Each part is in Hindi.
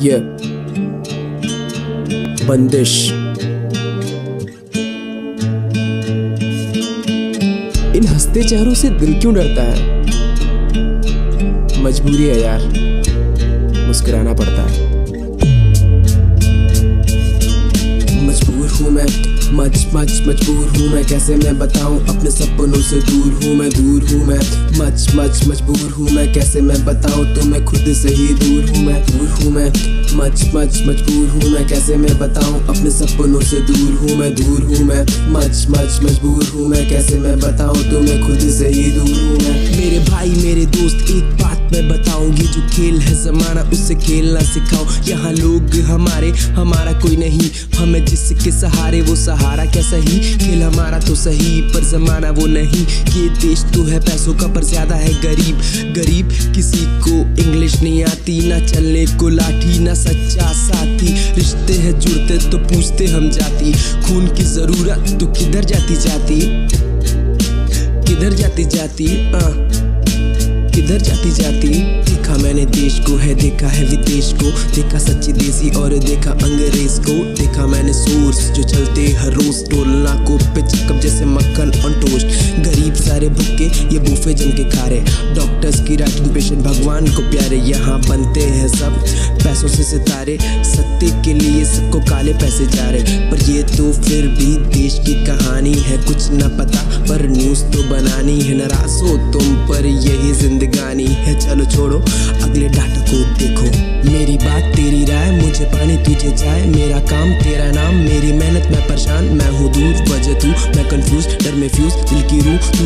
ये बंदिश। इन हँसते चेहरों से दिल क्यों डरता है? मजबूरी है यार। मुस्कुराना पड़ता है। मच मच, मजबूर हूँ मैं। कैसे मैं बताऊँ? अपने सपनों से दूर हूँ मैं, दूर हूँ मैं। मच मच, मजबूर हूँ मैं। कैसे मैं बताऊँ? तो मैं खुद से ही दूर हूँ मैं, दूर हूँ मैं। मच मच, मजबूर हूँ मैं। कैसे मैं बताऊँ? अपने सपनों से दूर हूँ मैं, दूर हूँ मैं। मच मच, मजबूर हूँ मैं। कैसे मैं बताऊँ? तो मैं खुद से ही दूर हूँ मैं। मेरे भाई, मेरे दोस्त, एक बात मैं बताऊँ। खेल है जमाना उससे खेलना सिखाओ। यहाँ लोग हमारे हमारा कोई नहीं। हमें जिसके सहारे वो सहारा क्या सही? खेल हमारा तो सही पर जमाना वो नहीं। ये देश तो है पैसों का पर ज़्यादा है गरीब। गरीब किसी को इंग्लिश नहीं आती ना चलने को लाठी ना सच्चा साथी। रिश्ते हैं जुड़ते तो पूछते हम जाती। खून की ज़रूरत तो किधर जाती जाती? किधर जाती जाती? आ, किधर जाती जाती? देश को है, देखा है विदेश को। देखा सच्ची देसी और देखा अंग्रेज़ को। देखा मैंने सोर्स जो चलते हर रोज। टोलना को पे चिकप जैसे मक्खन ऑन टोस्ट गरीब सारे भुक्के ये बूफे जम के खा रहे पेशेंट भगवान को प्यारे, यहाँ बनते हैं सब पैसों से सितारे। सत्य के लिए सबको काले पैसे जा रहे पर ये तो फिर भी देश की कहानी है, कुछ न पता। पर न्यूज़ तो बनानी है, नाराज़ हो तुम पर यही जिंदगानी है। चलो छोड़ो, अगले डाटा को देखो। मेरी बात तेरी राय, मुझे पानी तुझे जाए मेरा काम तेरा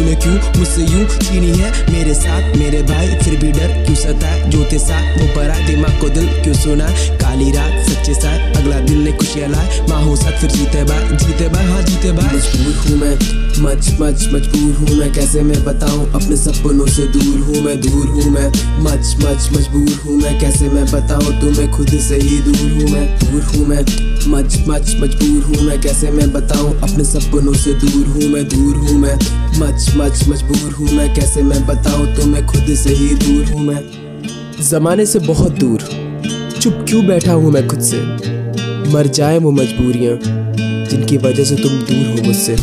तूने क्यों मुझसे यूँ छीनी है? मेरे साथ मेरे भाई, फिर भी डर क्यों सताए? जो थे साथ, वो परा दिमाग को दिल क्यों सुना काली रात, सच्चे साथ, अगला दिन ने खुशियाँ लाए। माँ हो साथ, फिर जीते बाय जीते बाय हाँ जीते बाय मजबूर हूँ मैं मच मच मजबूर हूँ मैं। कैसे मैं बताऊँ? अपने सपनों से दूर हूँ मैं, दूर हूँ मैं। मच मच मजबूर हूँ मैं। कैसे मैं बताऊँ? तुम्हें खुद से ही दूर हूँ मैं, दूर हूँ मैं। मच मच मजबूर हूँ मैं। कैसे मैं बताऊँ? अपने सपनों से दूर हूँ मैं, दूर हूँ मैं। मच मच मजबूर हूँ मैं। कैसे मैं बताऊँ तो मैं खुद से ही दूर हूँ मैं। जमाने से बहुत दूर। चुप क्यों बैठा हूँ मैं खुद से? मर जाए वो मजबूरियाँ, जिनकी वजह से तुम दूर हो मुझसे।